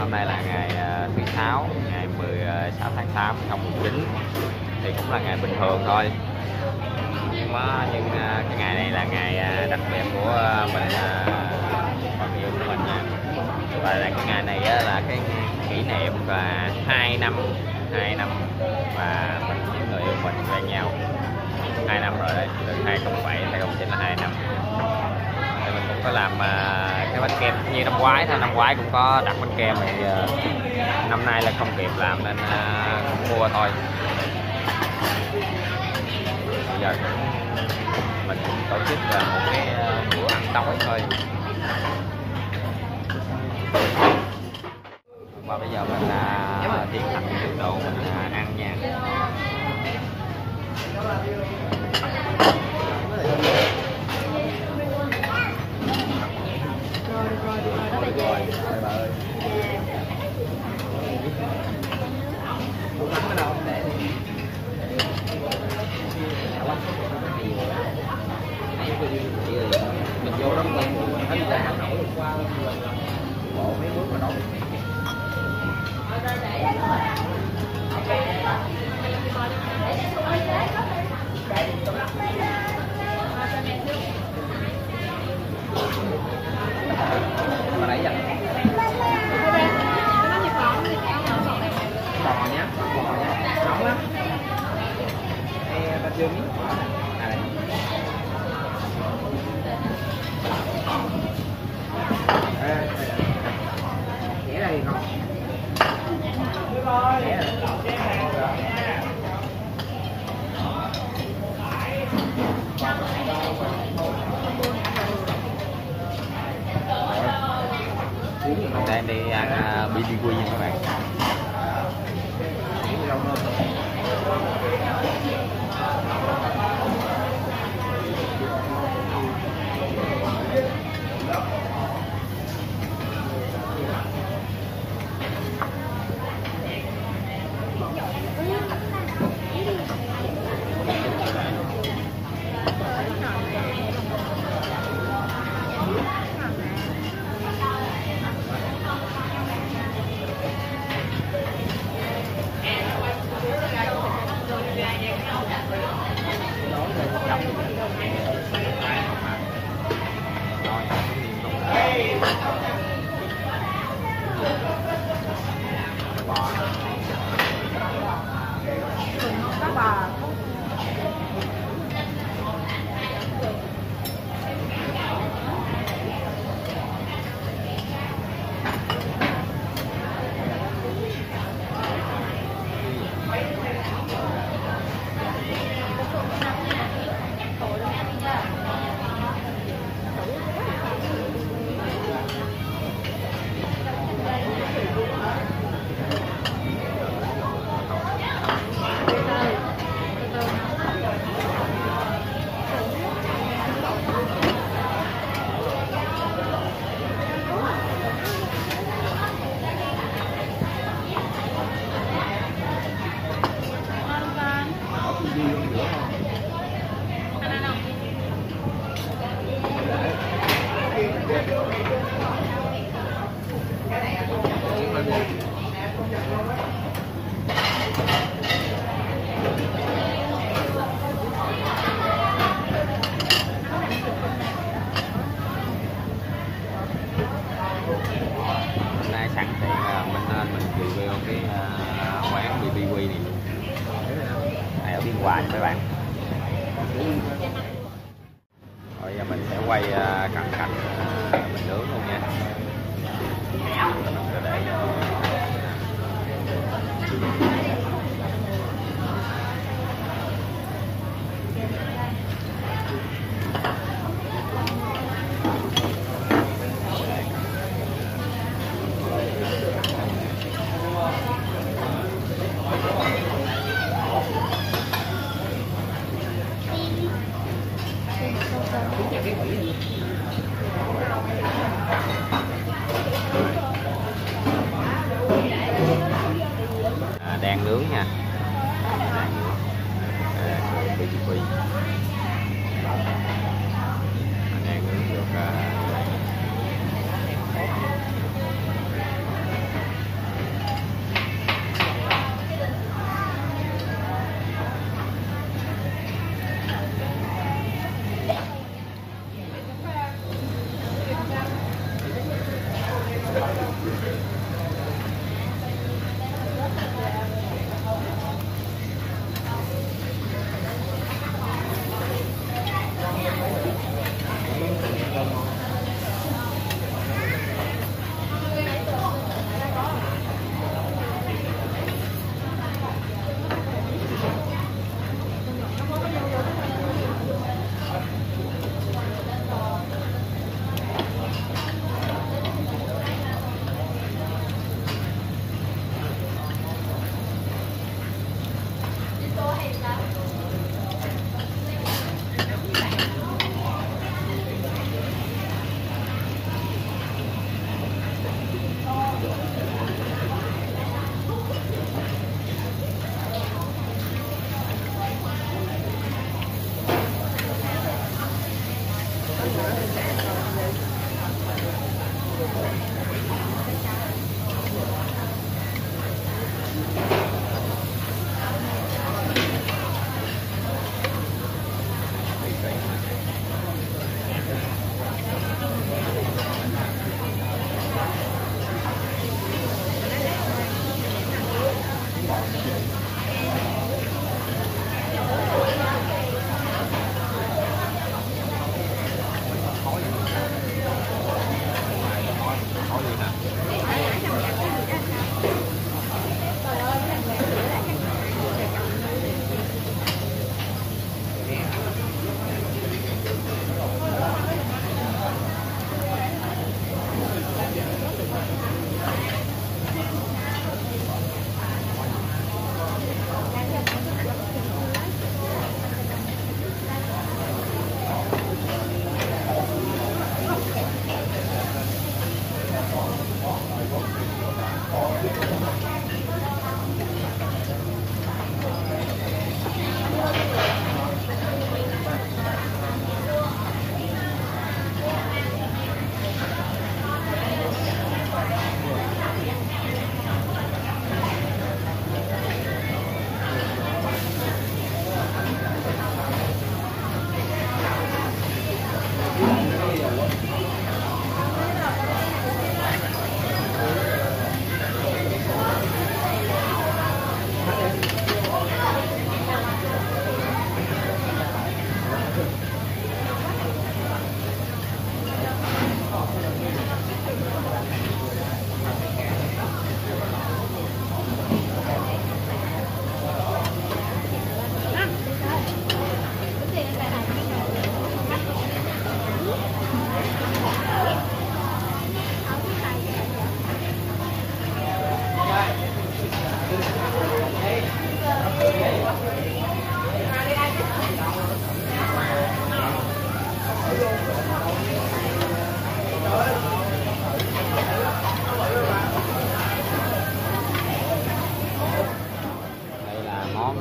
hôm nay là ngày ờ, thứ sáu ngày 16 ờ, tháng 8 2019 thì cũng là ngày bình thường thôi. Nhưng mà nhưng ờ, cái ngày này là ngày đặc biệt của mình à, bạn yêu của mình nha. Và là cái ngày này là cái kỷ niệm và hai năm hai năm và mình với người yêu mình quen nhau. Hai năm rồi đấy từ 2007 2009 là hai năm có làm à, cái bánh kem như năm ngoái thôi. Năm ngoái cũng có đặt bánh kem thì à, năm nay là không kịp làm nên à, cũng mua thôi. Bây giờ cũng mình cũng tổ chức là một cái bữa ăn tối thôi. Và bây giờ mình tiến hành tiến đồ mình ăn nha rồi bà ơi mình vô đó mình thấy ra Hà Nội hôm qua bộ mấy bước mà đâu mà nãy giờ bò nhá bò nhá nóng lắm Ê, ta chưa miếng à đây Ê, đây là- Ghẻ đây không? Ghẻ này. Mình đang đi ăn à, uh, BBQ nha các bạn. Đang nướng nha. À, đang nướng nướng được à,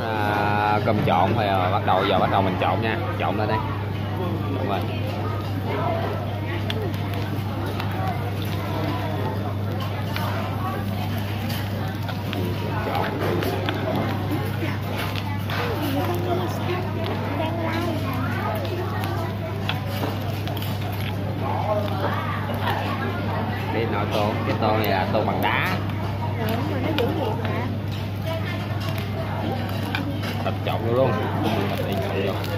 À, cơm trộn thôi à. bắt đầu giờ bắt đầu mình trộn nha, trộn lên đây đúng rồi đi nội tô, cái tô này là tô bằng đá thịt trộn vô luôn thịt đi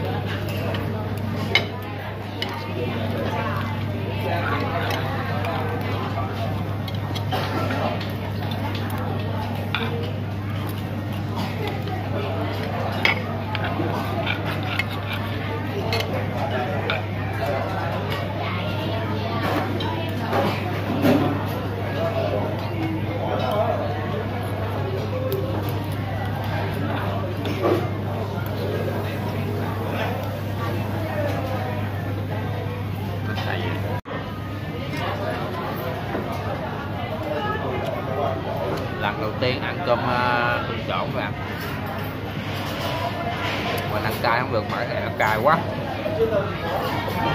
không được mà cái quá.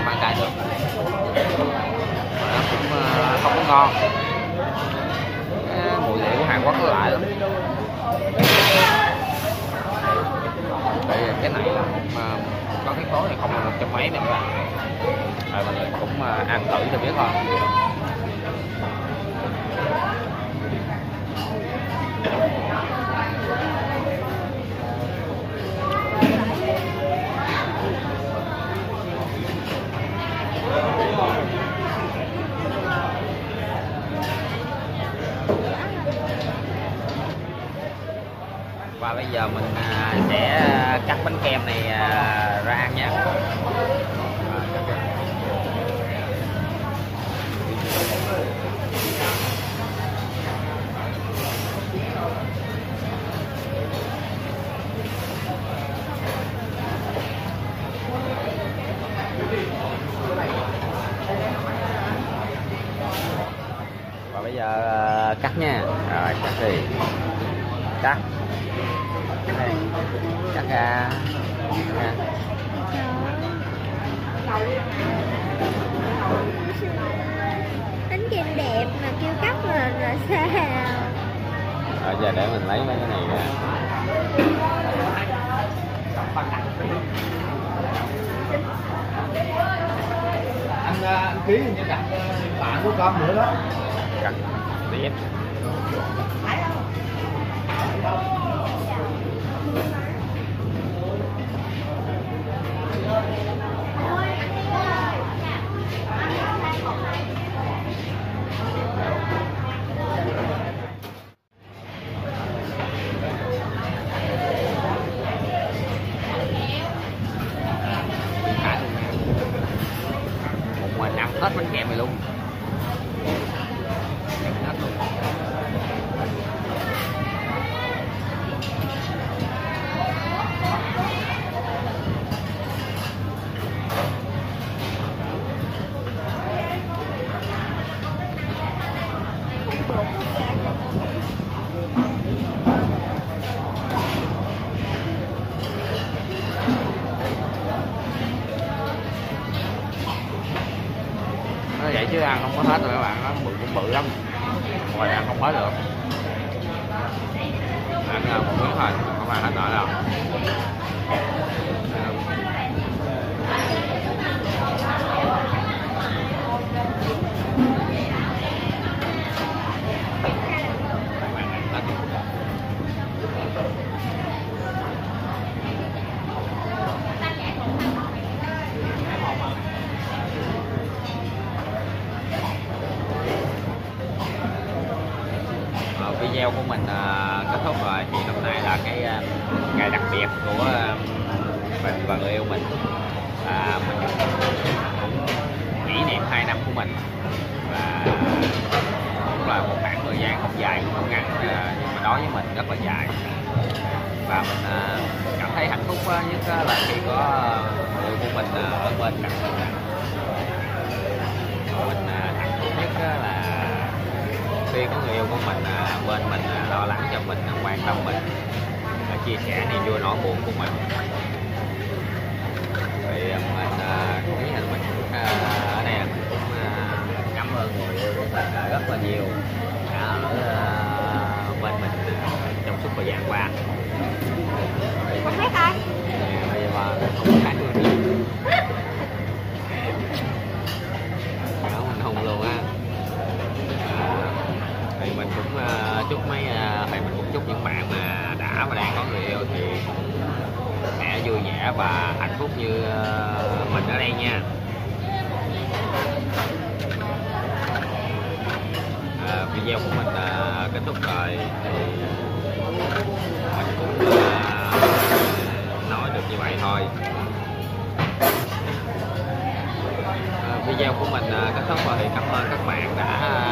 Mà cài được. Mà nó cũng ờ, không có ngon. Cái mùi vị của Hàn Quốc nó lại lắm. Tại vì cái này là cũng ờ, có cái khối này không là một trăm mấy nè. Các bạn Mọi mình cũng ăn thử cho biết thôi. Và bây giờ mình à, sẽ à, cắt bánh kem này à, ra ăn nha. Và bây giờ cắt nha. Rồi, cắt đi cắt đây cắt ra nha Bánh kem đẹp mà kêu cắt là, là sao? rồi giờ để mình lấy mấy cái này ra. Anh ờ, anh ký như đặt ờ, bạn của con nữa đó. Cắt tiếp hết bánh kem này luôn. Ăn không có hết rồi các bạn, nó bự cũng bự lắm. Ngoài ăn không hết được. Ăn à, một miếng thôi, không ăn hết nổi đâu. Ngắn không dài cũng không ngắn nhưng mà đối với mình rất là dài. Và mình ờ, cảm thấy hạnh phúc ờ, nhất là khi có người yêu của mình ở bên cạnh mình. Mình hạnh phúc nhất là khi có người yêu của mình bên mình ờ, lo lắng cho mình quan tâm mình chia sẻ niềm vui nỗi buồn của mình thì à, mình à, cũng nghĩ là mình cũng à, ở đây là mình cũng à, cảm ơn người yêu của mình à, rất là nhiều. Đã ở à, bên mình trong suốt thời gian qua. Không thấy ai? Bây giờ không khác luôn đó mình hùng luôn á. À, thì mình cũng à, chúc mấy thì mình cũng chúc những bạn mà đã và đang có người yêu thì sẽ vui vẻ và hạnh phúc như mình ở đây nha video của mình đã kết thúc rồi. Thì mình cũng à, nói được như vậy thôi. À, video của mình kết thúc rồi thì cảm ơn các bạn đã